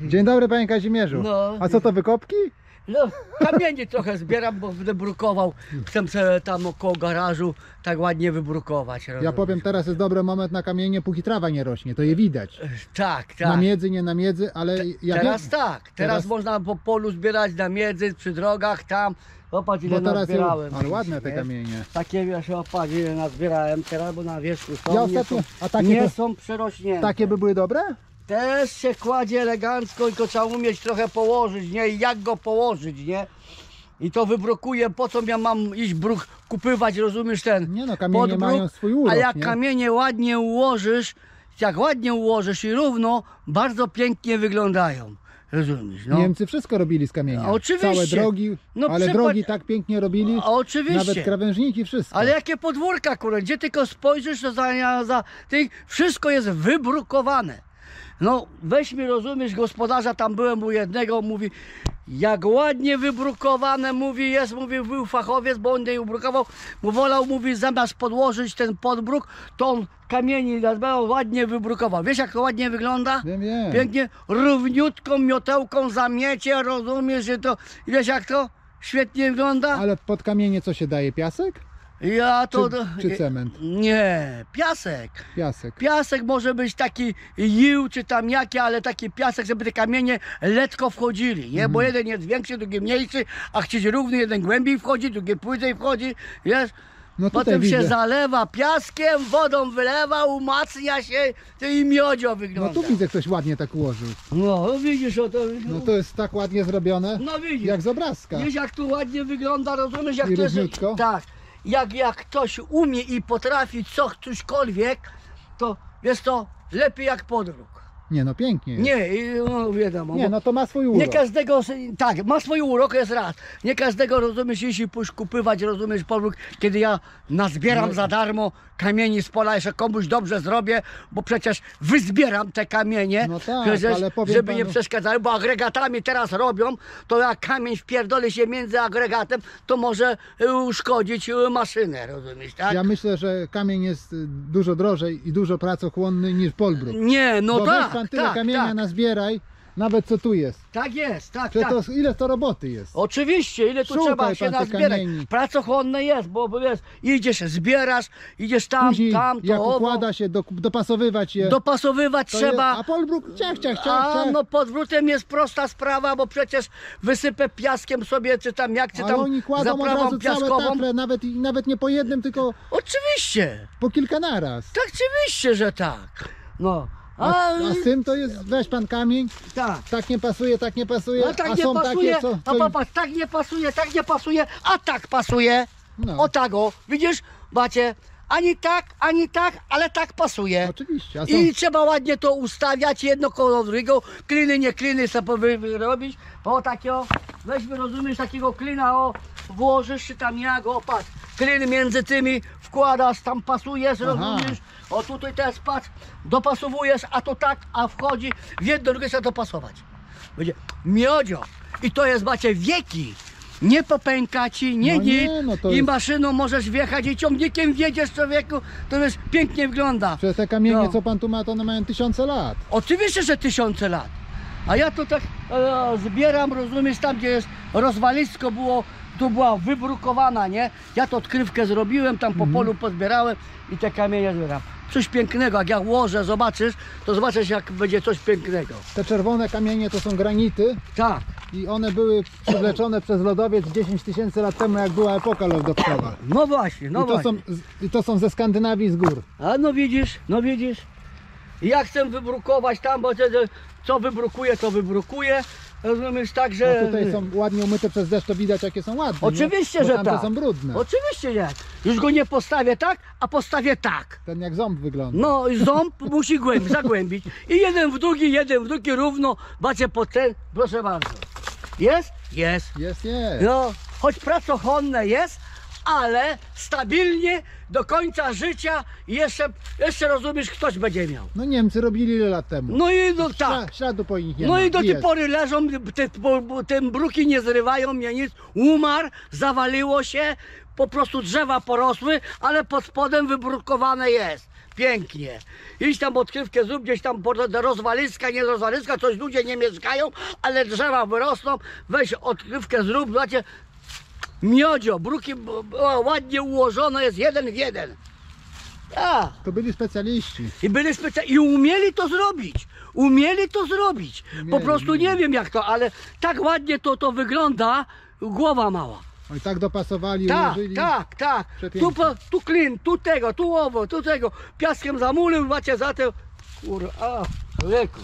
Dzień dobry panie Kazimierzu. No. A co to wykopki? No, kamienie trochę zbieram, bo będę brukował. Chcę sobie tam około garażu tak ładnie wybrukować. Ja rozumiesz? powiem teraz jest dobry moment na kamienie, póki trawa nie rośnie, to je widać. Tak, Na tak. miedzy, nie na miedzy, ale ja Teraz wiem, tak, teraz, Teraz- można po polu zbierać na miedzy, przy drogach, tam. Popatrz ile nazbierałem. ale ładne te wiesz? kamienie. Takie wiesz, popatrz ile nazbierałem teraz, bo na wierzchu są, Ja nie, ostatnio- są, a takie nie to- są przerośnięte. Takie by były dobre? Też się kładzie elegancko, tylko trzeba umieć trochę położyć, nie? I jak go położyć, nie? I to wybrukuję, po co ja mam iść bruk kupywać, rozumiesz ten Nie no, kamienie podbruk? mają swój urok, A jak nie? kamienie ładnie ułożysz, jak ładnie ułożysz i równo, bardzo pięknie wyglądają. Rozumiesz, no? Niemcy wszystko robili z kamienia. Oczywiście. Całe drogi, No ale przypad- drogi tak pięknie robili, A oczywiście. nawet krawężniki, wszystko. Ale jakie podwórka, kurę, gdzie tylko spojrzysz, to za, za wszystko jest wybrukowane. No, weź mi, rozumiesz, gospodarza, tam byłem u jednego, mówi, jak ładnie wybrukowane, mówi, jest, mówi, był fachowiec, bo on nie ubrukował, mu wolał, mówi, zamiast podłożyć ten podbruk, to on kamieni nazbierał, ładnie wybrukował. Wiesz, jak to ładnie wygląda? Wiem, wiem. Pięknie, równiutką miotełką zamiecie, rozumiesz, że to, wiesz jak to świetnie wygląda? Ale pod kamienie co się daje? Piasek? Ja to... Czy, czy cement? Nie, piasek. Piasek. Piasek może być taki jił, czy tam jakie, ale taki piasek, żeby te kamienie letko wchodzili, nie? Bo jeden jest większy, drugi mniejszy, a chcieć równy, jeden głębiej wchodzi, drugi płycej wchodzi, wiesz? No Potem się widzę. zalewa piaskiem, wodą wylewa, umacnia się i miodzio No wygląda. tu widzę ktoś ładnie tak ułożył. No, widzisz o to. No to jest tak ładnie zrobione, No widzisz. jak z obrazka. Wiesz jak tu ładnie wygląda, rozumiesz jak I to jest. Tak. Jak, jak ktoś umie i potrafi co, cośkolwiek, to jest to lepiej jak podróg. Nie no, pięknie jest. Nie, i, no wiadomo. Nie, bo no to ma swój urok. nie każdego, tak, ma swój urok, jest raz. Nie każdego, rozumiesz, jeśli pójść kupywać, rozumiesz, podróg, kiedy ja nazbieram No. za darmo kamieni z pola, jeszcze komuś dobrze zrobię, bo przecież wyzbieram te kamienie, No tak, przecież, żeby nie panu- przeszkadzały, bo agregatami teraz robią, to jak kamień wpierdoli się między agregatem, to może y, uszkodzić y, maszynę, rozumiesz, tak? Ja myślę, że kamień jest y, dużo drożej i dużo pracochłonny niż polbruk. Nie, no Bo tak, pan tyle tak, kamienia tak, nazbieraj, nawet co tu jest. tak jest, tak, Że tak. to, ile to roboty jest. Oczywiście, ile tu Szukaj trzeba się nazbierać. kamieni. Pracochłonne jest, bo bo wiesz, idziesz, zbierasz, idziesz tam, Później tam, to jak owo, układa się, do, dopasowywać je. dopasowywać trzeba. Jest, a polbruk ciach, ciach, ciach, A ciach. no podwrótem jest prosta sprawa, bo przecież wysypę piaskiem sobie, czy tam jak, czy Ale tam oni kładą od razu całe piaskową. tafle, nawet, nawet nie po jednym, tylko Oczywiście, po kilka naraz. tak oczywiście, że tak. No, A, a, z tym to jest, weź pan kamień, tak. tak nie pasuje, tak nie pasuje, A tak a nie są pasuje, takie, co... a co popatrz, tak nie pasuje, tak nie pasuje, a tak pasuje. No. O tak o, widzisz, bacie, ani tak, ani tak, ale tak pasuje. Oczywiście, a są, I trzeba ładnie to ustawiać, jedno koło drugiego, kliny, nie kliny sobie wy- wyrobić, o takiego, weźmy, rozumiesz, takiego klina, o, włożysz, czy tam jak, o, patrz, klin między tymi wkładasz, tam pasujesz, Aha. rozumiesz, o, tutaj teraz patrz, dopasowujesz, a to tak, a wchodzi, w jedno, drugie trzeba dopasować. Będzie miodzio i to jest, macie, wieki. Nie popęka ci, nie No nie, nic. no to I jest- maszyną możesz wjechać i ciągnikiem wjedziesz człowieku, to jest pięknie wygląda. Przez te kamienie, No. co pan tu ma, to one mają tysiące lat. Oczywiście, że tysiące lat. A ja to tak e, zbieram, rozumiesz, tam gdzie jest rozwalisko było, tu była wybrukowana, nie? Ja to odkrywkę zrobiłem, tam Mhm. po polu pozbierałem i te kamienie zbieram. Coś pięknego, jak ja ułożę, zobaczysz, to zobaczysz jak będzie coś pięknego. Te czerwone kamienie to są granity Tak, i one były przywleczone przez lodowiec 10 tysięcy lat temu, jak była epoka lodowcowa. no właśnie, no I, to właśnie. są, z- I to są ze Skandynawii z gór. A no widzisz, no widzisz. Ja chcę wybrukować tam, bo te- te- co wybrukuję, to wybrukuję. Rozumiesz, tak, że... A tutaj są ładnie umyte przez deszcz, to widać jakie są ładne. Oczywiście, nie? Bo że tamte tak. są brudne. Oczywiście nie. Już go nie postawię tak, a postawię tak. Ten jak ząb wygląda. No ząb musi głęb, zagłębić. I jeden w drugi, jeden w drugi równo. Bacie pod ten, proszę bardzo. Jest? Jest. Jest, jest. No, choć pracochłonne jest, ale stabilnie do końca życia jeszcze, jeszcze rozumiesz, ktoś będzie miał. No Niemcy robili ile lat temu? No i no Śla- tak. Śladu po nich nie No ma. i do tej jest. pory leżą, te, te bruki nie zrywają mnie nic, umarł, zawaliło się, po prostu drzewa porosły, ale pod spodem wybrukowane jest. pięknie. Idź tam odkrywkę zrób, gdzieś tam pod- rozwaliska, nie rozwaliska, coś ludzie nie mieszkają, ale drzewa wyrosną, weź odkrywkę zrób, zobaczcie, miodzio, bruki ładnie ułożone jest jeden w jeden. Tak. To byli specjaliści. I byli specja- i umieli to zrobić. Umieli to zrobić. po Umieli, prostu umieli. nie wiem jak to, ale tak ładnie to, to wygląda, głowa mała. Oni tak dopasowali, Tak, ułożyli. tak, tak. Tu, Przepięknie. po, tu klin, tu tego, tu owo, tu tego. Piaskiem zamulił, macie za to. Kur, a, człowieku.